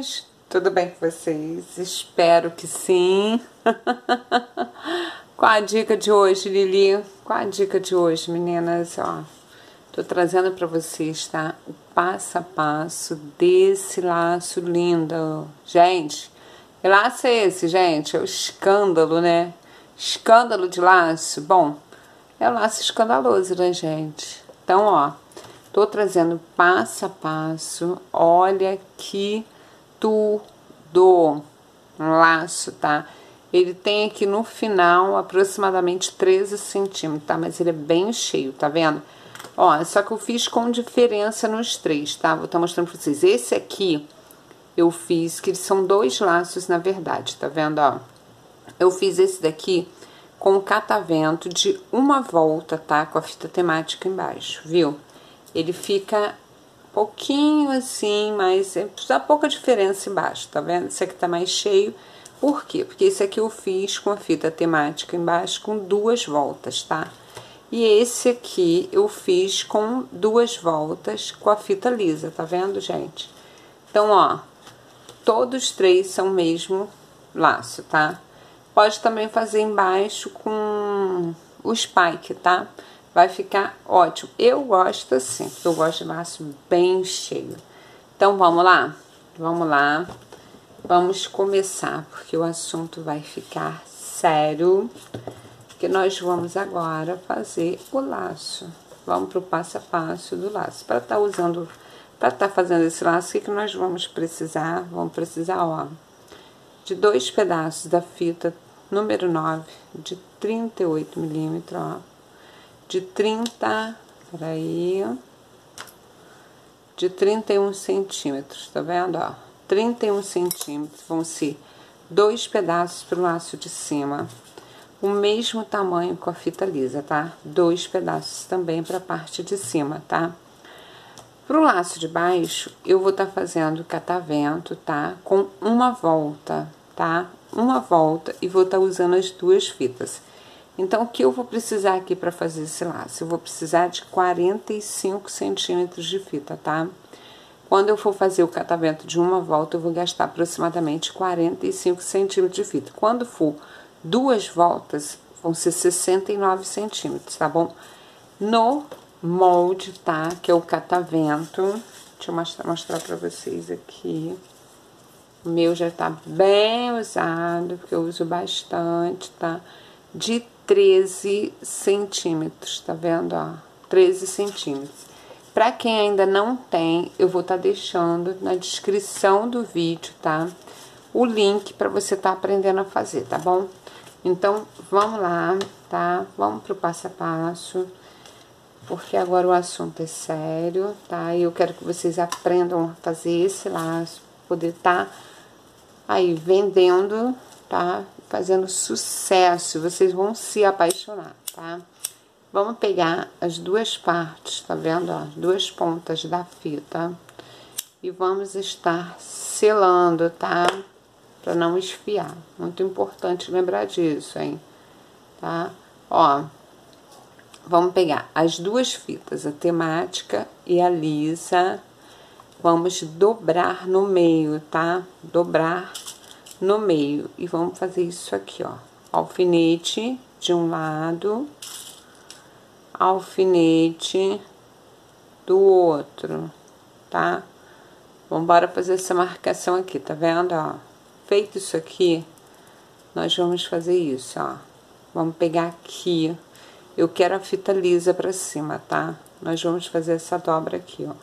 meninas! Tudo bem com vocês? Espero que sim. Qual a dica de hoje, Lili? Qual a dica de hoje, meninas? Ó, tô trazendo para vocês, tá? O passo a passo desse laço lindo. Gente, que laço é esse, gente? É o escândalo, né? Escândalo de laço. Bom, é o laço escandaloso, né, gente? Então, ó, tô trazendo passo a passo. Olha que tudo. Um laço, tá? Ele tem aqui no final aproximadamente 13 centímetros, tá? Mas ele é bem cheio, tá vendo? Ó, só que eu fiz com diferença nos três, tá? Vou estar tá mostrando pra vocês. Esse aqui eu fiz, que são dois laços na verdade, tá vendo, ó? Eu fiz esse daqui com catavento de uma volta, tá? Com a fita temática embaixo, viu? Ele fica pouquinho assim, mas é, pouca diferença embaixo, tá vendo? Esse aqui tá mais cheio. Por quê? Porque esse aqui eu fiz com a fita temática embaixo com duas voltas, tá? E esse aqui eu fiz com duas voltas com a fita lisa, tá vendo, gente? Então, ó, todos três são o mesmo laço, tá? Pode também fazer embaixo com o spike, tá? Vai ficar ótimo. Eu gosto assim, eu gosto de laço bem cheio. Então, vamos lá? Vamos lá. Vamos começar, porque o assunto vai ficar sério. Que nós vamos agora fazer o laço. Vamos para o passo a passo do laço. Para estar tá usando, para estar tá fazendo esse laço, o que, que nós vamos precisar? Vamos precisar, ó, de dois pedaços da fita número 9 de 38 milímetros, ó, de 30, peraí, de 31 centímetros, tá vendo, ó, 31 centímetros, vão ser dois pedaços pro laço de cima, o mesmo tamanho com a fita lisa, tá? Dois pedaços também para a parte de cima, tá? Pro laço de baixo, eu vou estar tá fazendo catavento, tá? Com uma volta, tá? Uma volta e vou estar tá usando as duas fitas. Então, o que eu vou precisar aqui para fazer esse laço? Eu vou precisar de 45 centímetros de fita, tá? Quando eu for fazer o catavento de uma volta, eu vou gastar aproximadamente 45 centímetros de fita. Quando for duas voltas, vão ser 69 centímetros, tá bom? No molde, tá? Que é o catavento. Deixa eu mostrar, mostrar pra vocês aqui. O meu já tá bem usado, porque eu uso bastante, tá? De 13 centímetros, tá vendo, ó? 13 centímetros. Para quem ainda não tem, eu vou estar tá deixando na descrição do vídeo, tá? O link para você estar tá aprendendo a fazer, tá bom? Então, vamos lá, tá? Vamos pro passo a passo, porque agora o assunto é sério, tá? E eu quero que vocês aprendam a fazer esse laço, poder estar tá aí vendendo, tá? Fazendo sucesso, vocês vão se apaixonar, tá? Vamos pegar as duas partes, tá vendo? As duas pontas da fita e vamos estar selando, tá? Para não esfiar. Muito importante lembrar disso, hein? Tá? Ó, vamos pegar as duas fitas, a temática e a lisa Vamos dobrar no meio, tá? Dobrar no meio. E vamos fazer isso aqui, ó. Alfinete de um lado, alfinete do outro, tá? Vamos embora fazer essa marcação aqui, tá vendo, ó? Feito isso aqui, nós vamos fazer isso, ó. Vamos pegar aqui, eu quero a fita lisa pra cima, tá? Nós vamos fazer essa dobra aqui, ó.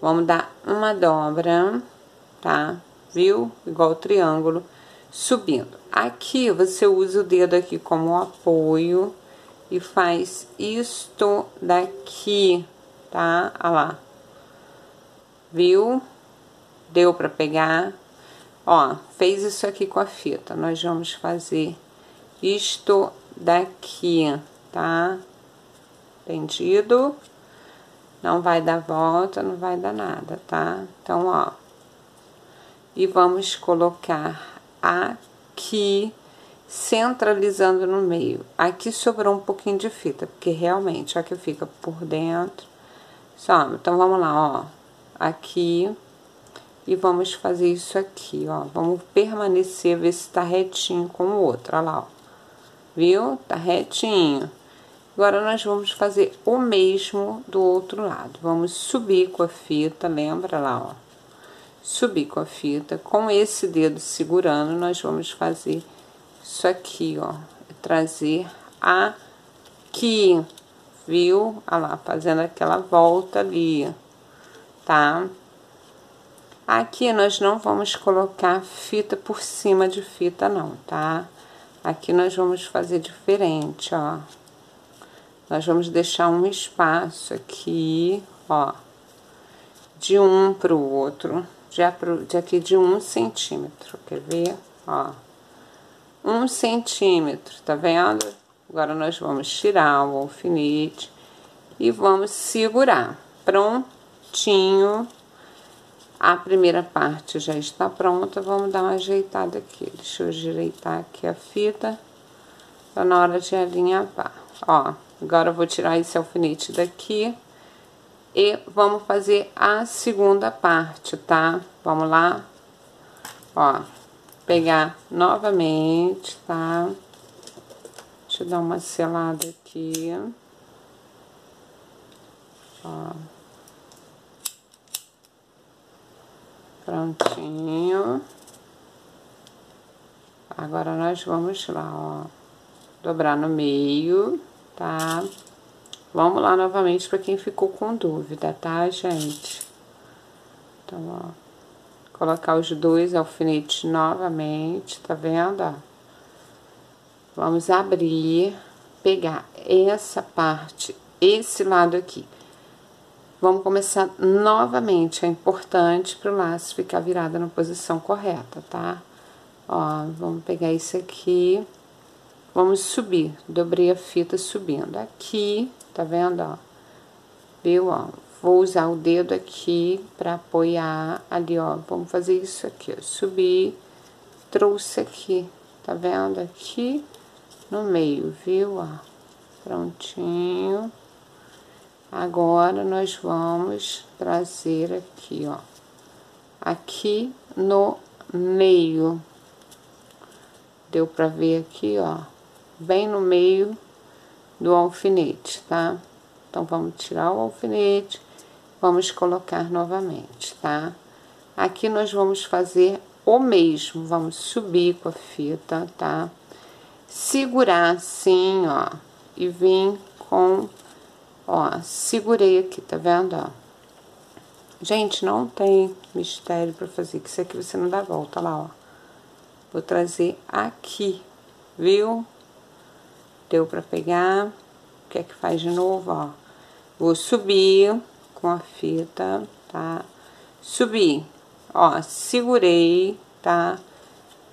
Vamos dar uma dobra, tá? Viu? Igual triângulo, subindo. Aqui, você usa o dedo aqui como apoio e faz isto daqui, tá? Olha lá. Viu? Deu pra pegar? Ó, fez isso aqui com a fita. Nós vamos fazer isto daqui, tá? Entendido? Não vai dar volta, não vai dar nada, tá? Então, ó. E vamos colocar aqui, centralizando no meio. Aqui sobrou um pouquinho de fita, porque realmente, ó, que fica por dentro. Só, então vamos lá, ó. Aqui, E vamos fazer isso aqui, ó. Vamos permanecer, ver se tá retinho com o outro, olha lá, ó. Viu? Tá retinho. Agora, nós vamos fazer o mesmo do outro lado. Vamos subir com a fita, lembra lá, ó. Subir com a fita. Com esse dedo segurando, nós vamos fazer isso aqui, ó. Trazer aqui, viu? Olha lá, fazendo aquela volta ali, tá? Aqui nós não vamos colocar fita por cima de fita não, tá? Aqui nós vamos fazer diferente, ó. Nós vamos deixar um espaço aqui, ó, de um pro outro, pro, de aqui de um centímetro, quer ver? Ó, um centímetro, tá vendo? Agora nós vamos tirar o alfinete e vamos segurar. Prontinho. A primeira parte já está pronta, vamos dar uma ajeitada aqui. Deixa eu ajeitar aqui a fita, para na hora de alinhavar. Ó, agora eu vou tirar esse alfinete daqui e vamos fazer a segunda parte, tá? Vamos lá? Ó, pegar novamente, tá? Deixa eu dar uma selada aqui. Ó. Prontinho. Agora, nós vamos lá, ó. Dobrar no meio, tá? Vamos lá novamente para quem ficou com dúvida, tá, gente? Então, ó. Colocar os dois alfinetes novamente, tá vendo, ó? Vamos abrir, pegar essa parte, esse lado aqui. Vamos começar novamente, é importante para o laço ficar virado na posição correta, tá? Ó, vamos pegar esse aqui, vamos subir, dobrei a fita subindo aqui, tá vendo, ó? Viu, ó? Vou usar o dedo aqui para apoiar ali, ó, vamos fazer isso aqui, ó, subir, trouxe aqui, tá vendo? Aqui no meio, viu, ó? Prontinho. Agora, nós vamos trazer aqui, ó, aqui no meio. Deu pra ver aqui, ó, bem no meio do alfinete, tá? Então, vamos tirar o alfinete, vamos colocar novamente, tá? Aqui nós vamos fazer o mesmo, vamos subir com a fita, tá? Segurar assim, ó, e vir com Ó, segurei aqui, tá vendo, ó? Gente, não tem mistério pra fazer, que isso aqui você não dá volta, lá, ó. Vou trazer aqui, viu? Deu pra pegar. O que é que faz de novo, ó? Vou subir com a fita, tá? Subir, ó, segurei, tá?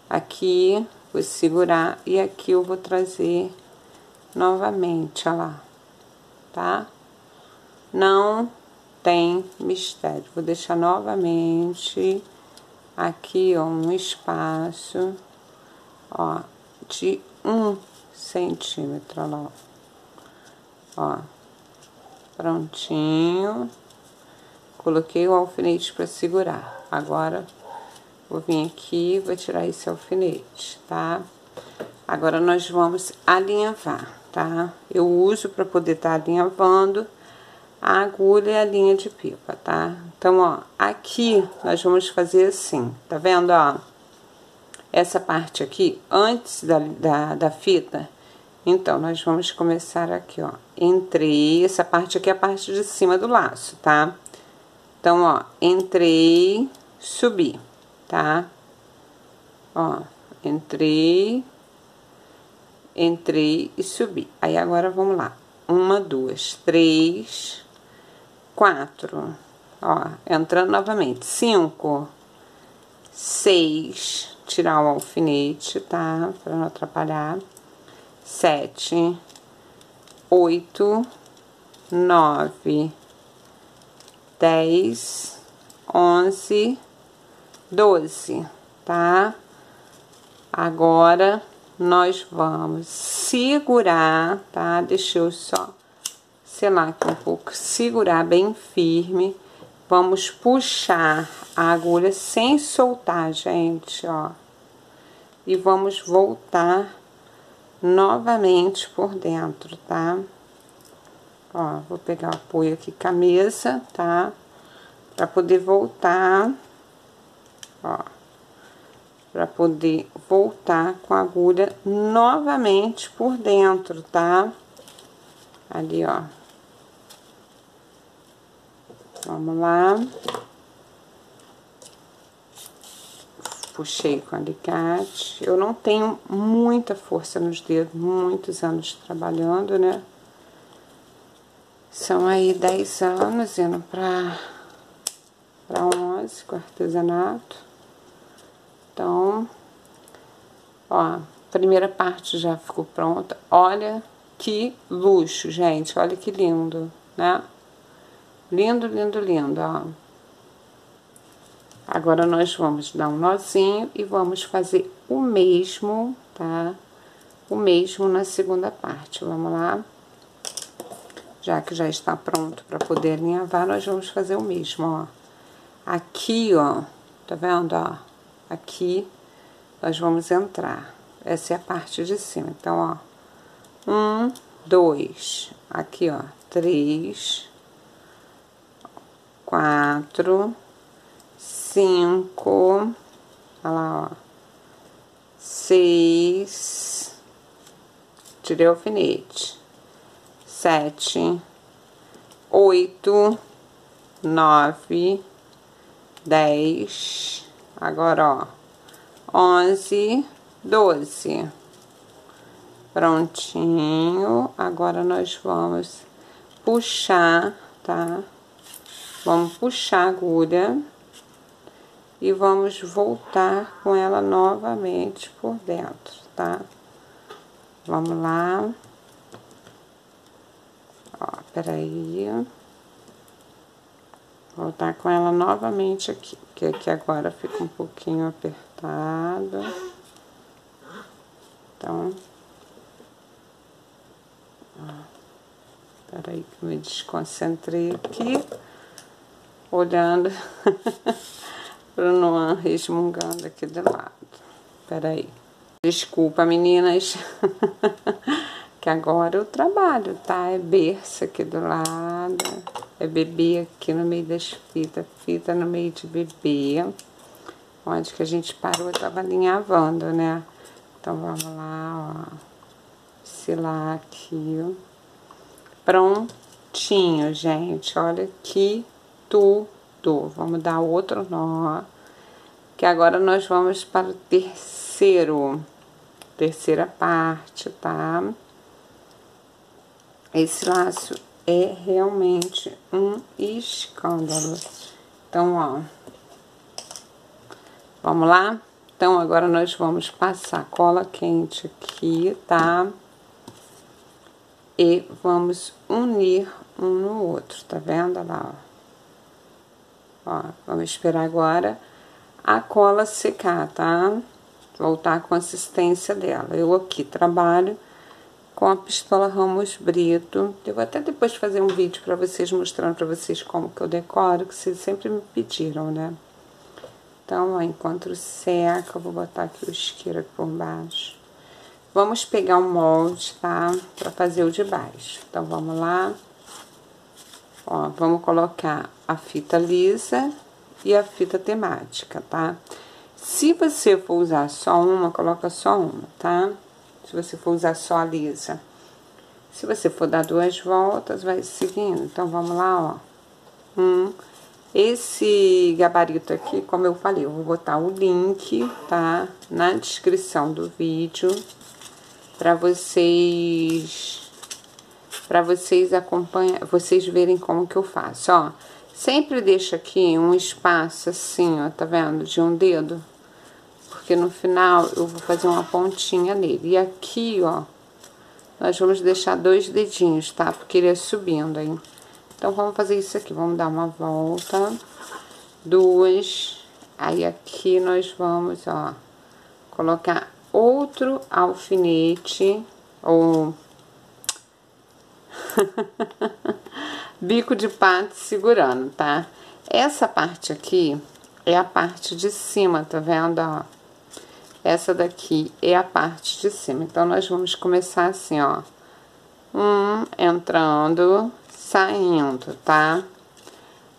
Aqui, vou segurar e aqui eu vou trazer novamente, ó lá tá? Não tem mistério. Vou deixar novamente aqui, ó, um espaço, ó, de um centímetro, lá, ó. Prontinho. Coloquei o alfinete para segurar. Agora, vou vir aqui, vou tirar esse alfinete, tá? Agora, nós vamos alinhavar tá? Eu uso para poder estar tá alinhavando a agulha e a linha de pipa, tá? Então, ó, aqui nós vamos fazer assim, tá vendo, ó? Essa parte aqui, antes da, da, da fita, então, nós vamos começar aqui, ó. Entrei, essa parte aqui é a parte de cima do laço, tá? Então, ó, entrei, subi, tá? Ó, entrei, entrei e subi. Aí, agora, vamos lá. Uma, duas, três, quatro. Ó, entrando novamente. Cinco, seis. Tirar o alfinete, tá? Pra não atrapalhar. Sete, oito, nove, dez, onze, doze, tá? Agora nós vamos segurar, tá? Deixa eu só selar aqui um pouco, segurar bem firme vamos puxar a agulha sem soltar, gente, ó. E vamos voltar novamente por dentro, tá? Ó, vou pegar o apoio aqui com a mesa, tá? Pra poder voltar, ó. Pra poder voltar com a agulha novamente por dentro, tá? Ali, ó. Vamos lá. Puxei com alicate. Eu não tenho muita força nos dedos, muitos anos trabalhando, né? São aí 10 anos indo pra, pra 11 com artesanato. Então, ó, primeira parte já ficou pronta. Olha que luxo, gente. Olha que lindo, né? Lindo, lindo, lindo, ó. Agora, nós vamos dar um nozinho e vamos fazer o mesmo, tá? O mesmo na segunda parte. Vamos lá. Já que já está pronto para poder alinhavar, nós vamos fazer o mesmo, ó. Aqui, ó, tá vendo, ó? Aqui, nós vamos entrar. Essa é a parte de cima. Então, ó, um, dois, aqui, ó, três, quatro, cinco, olha lá, ó, seis, tirei o alfinete, sete, oito, nove, dez, agora, ó, onze, doze. Prontinho, agora nós vamos puxar, tá? Vamos puxar a agulha e vamos voltar com ela novamente por dentro, tá? Vamos lá. Ó, peraí. Voltar com ela novamente aqui, porque aqui agora fica um pouquinho apertado. Então, ó, peraí que me desconcentrei aqui olhando para não resmungando aqui do lado. Peraí. Desculpa, meninas, que agora eu trabalho, tá? É berço aqui do lado, é bebê aqui no meio das fitas, fita no meio de bebê. Onde que a gente parou, eu tava alinhavando, né? Então, vamos lá, ó. Selar aqui, Prontinho, gente. Olha que tudo. Vamos dar outro nó. Que agora nós vamos para o terceiro. Terceira parte, tá? Esse laço é realmente um escândalo. Então, ó. Vamos lá? Então, agora nós vamos passar cola quente aqui, tá? E vamos unir um no outro, tá vendo? Olha lá, ó. Ó, vamos esperar agora a cola secar, tá? Voltar a consistência dela. Eu aqui trabalho com a pistola Ramos Brito. Eu vou até depois fazer um vídeo para vocês, mostrando para vocês como que eu decoro, que vocês sempre me pediram, né? Então, ó, enquanto seca, eu vou botar aqui o isqueiro por baixo. Vamos pegar um molde, tá? Pra fazer o de baixo. Então, vamos lá. Ó, vamos colocar a fita lisa e a fita temática, tá? Se você for usar só uma, coloca só uma, tá? Se você for usar só a lisa. Se você for dar duas voltas, vai seguindo. Então, vamos lá, ó. Um. Esse gabarito aqui, como eu falei, eu vou botar o link, tá? Na descrição do vídeo. Pra vocês para vocês acompanhar, vocês verem como que eu faço, ó. Sempre deixa aqui um espaço assim, ó, tá vendo? De um dedo. Porque no final eu vou fazer uma pontinha nele. E aqui, ó, nós vamos deixar dois dedinhos, tá? Porque ele é subindo aí. Então, vamos fazer isso aqui. Vamos dar uma volta. Duas. Aí, aqui nós vamos, ó, colocar outro alfinete ou bico de pato segurando, tá? Essa parte aqui é a parte de cima, tá vendo, ó? Essa daqui é a parte de cima. Então, nós vamos começar assim, ó. Um, entrando, saindo, tá?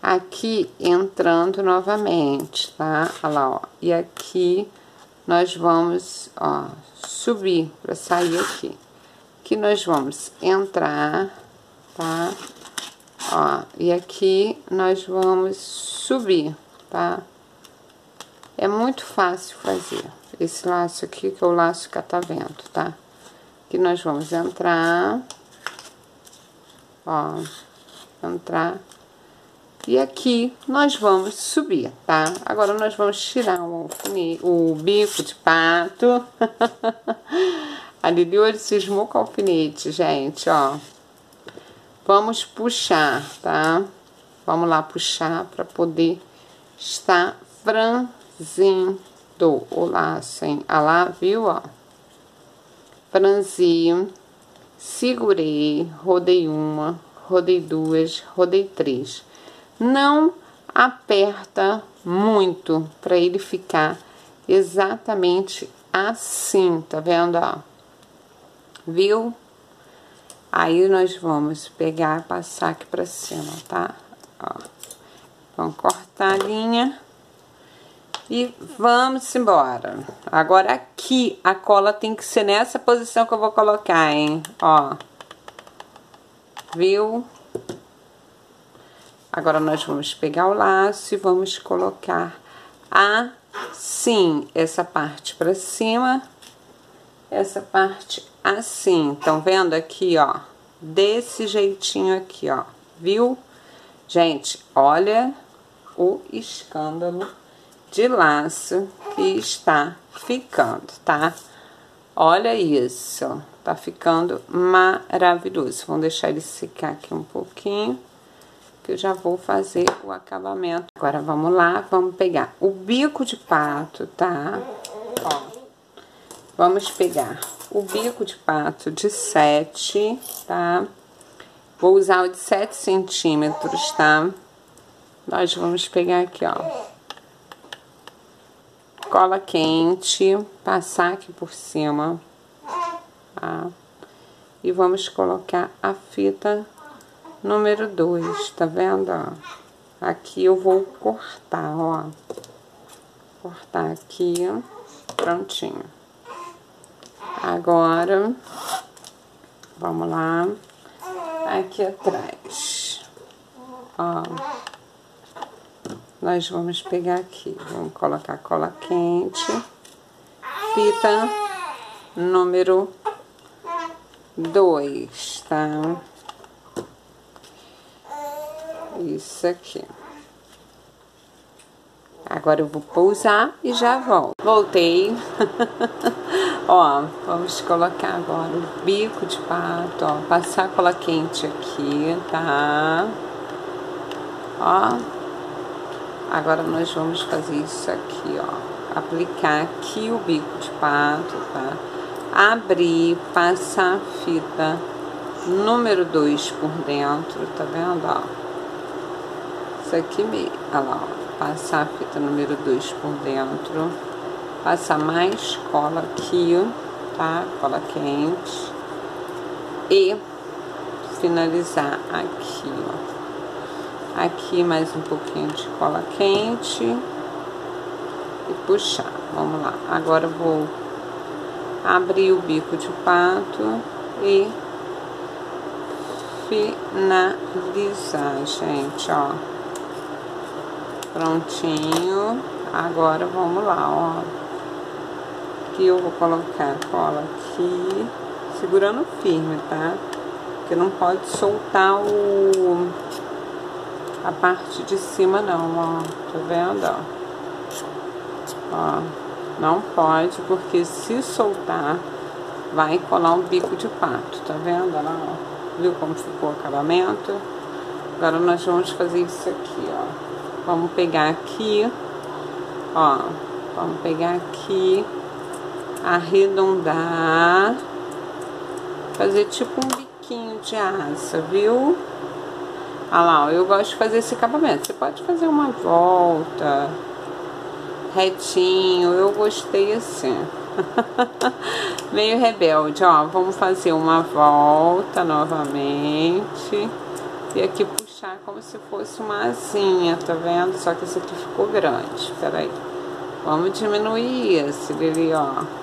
Aqui, entrando novamente, tá? Olha lá, ó. E aqui, nós vamos, ó, subir para sair aqui. Aqui nós vamos entrar, tá? Ó, e aqui nós vamos subir, tá? É muito fácil fazer. Esse laço aqui, que é o laço catavento, tá? Aqui nós vamos entrar, ó, entrar. E aqui nós vamos subir, tá? Agora nós vamos tirar o, o bico de pato. A Lili hoje cismou com alfinete, gente, ó. Vamos puxar, tá? Vamos lá puxar para poder estar franzindo o laço, hein? Ah lá, viu, ó? Franzi, segurei, rodei uma, rodei duas, rodei três. Não aperta muito para ele ficar exatamente assim, tá vendo, ó? Viu? Aí nós vamos pegar e passar aqui pra cima, tá? Ó. Vamos cortar a linha e vamos embora. Agora aqui a cola tem que ser nessa posição que eu vou colocar, hein? Ó. Viu? Agora nós vamos pegar o laço e vamos colocar assim essa parte pra cima, essa parte assim. Estão vendo aqui, ó? Desse jeitinho aqui, ó. Viu? Gente, olha o escândalo de laço que está ficando, tá? Olha isso. Tá ficando maravilhoso. Vamos deixar ele secar aqui um pouquinho. Que eu já vou fazer o acabamento. Agora, vamos lá. Vamos pegar o bico de pato, tá? Ó. Vamos pegar o bico de pato de 7, tá? Vou usar o de 7 centímetros, tá? Nós vamos pegar aqui, ó. Cola quente, passar aqui por cima, tá? E vamos colocar a fita número 2, tá vendo, ó? Aqui eu vou cortar, ó. Cortar aqui, prontinho. Agora, vamos lá, aqui atrás, ó, nós vamos pegar aqui, vamos colocar cola quente, fita número 2, tá? Isso aqui. Agora eu vou pousar e já volto. Voltei. ó, vamos colocar agora o bico de pato, ó. Passar cola quente aqui, tá? Ó. Agora nós vamos fazer isso aqui, ó. Aplicar aqui o bico de pato, tá? Abrir, passar a fita número 2 por dentro, tá vendo, ó? Isso aqui mesmo, olha lá, ó passar a fita número 2 por dentro, passar mais cola aqui, tá? Cola quente. E finalizar aqui, ó. Aqui mais um pouquinho de cola quente. E puxar. Vamos lá. Agora vou abrir o bico de pato e finalizar, gente, ó. Prontinho. Agora vamos lá, ó. Aqui eu vou colocar cola aqui, segurando firme, tá? Porque não pode soltar o... a parte de cima não, ó. Tá vendo, ó? Ó, não pode, porque se soltar, vai colar um bico de pato, tá vendo? Olha lá, ó. Viu como ficou o acabamento? Agora nós vamos fazer isso aqui, ó. Vamos pegar aqui, ó, vamos pegar aqui, arredondar, fazer tipo um biquinho de asa, viu? Olha lá, eu gosto de fazer esse acabamento. Você pode fazer uma volta retinho. Eu gostei assim. Meio rebelde, ó. Vamos fazer uma volta novamente. E aqui puxar como se fosse uma asinha, tá vendo? Só que esse aqui ficou grande. Peraí. Vamos diminuir esse ali, ó.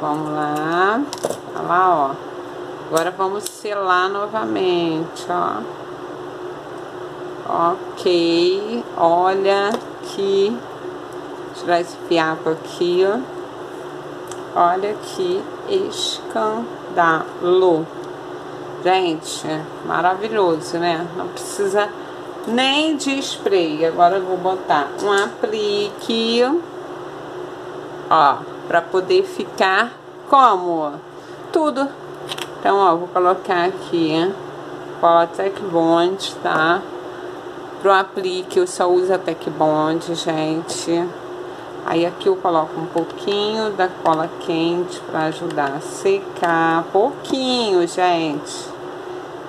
Vamos lá. Olha lá, ó. Agora vamos selar novamente, ó. Ok. Olha que tirar esse fiapo aqui, ó. Olha que escândalo. Gente, maravilhoso, né? Não precisa nem de spray. Agora eu vou botar um aplique, ó, para poder ficar como? Tudo. Então, ó, vou colocar aqui cola Tec Bond, tá? Pro aplique eu só uso a Tec Bond, gente. Aí aqui eu coloco um pouquinho da cola quente para ajudar a secar. Pouquinho, gente.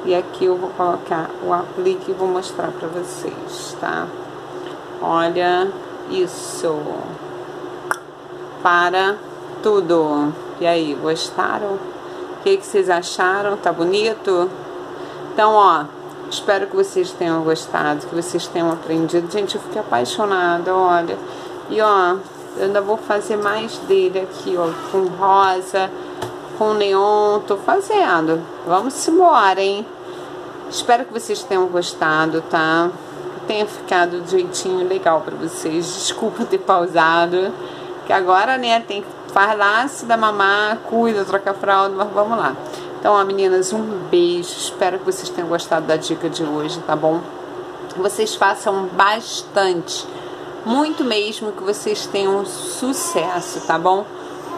E aqui eu vou colocar o aplique e vou mostrar para vocês, tá? Olha isso. Para tudo. E aí, gostaram? O que, que vocês acharam? Tá bonito? Então, ó, espero que vocês tenham gostado, que vocês tenham aprendido. Gente, eu fiquei apaixonada, olha. E, ó, eu ainda vou fazer mais dele aqui, ó, com rosa, com neon. Tô fazendo. Vamos embora, hein? Espero que vocês tenham gostado, tá? Tenha ficado do jeitinho legal pra vocês. Desculpa ter pausado. Que agora, né, tem que lá, se dá mamar, cuida, troca fralda, mas vamos lá. Então, ó, meninas, um beijo. Espero que vocês tenham gostado da dica de hoje, tá bom? Vocês façam bastante, muito mesmo que vocês tenham sucesso, tá bom?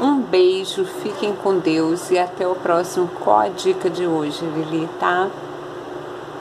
Um beijo, fiquem com Deus e até o próximo. Qual a dica de hoje, Lili, tá?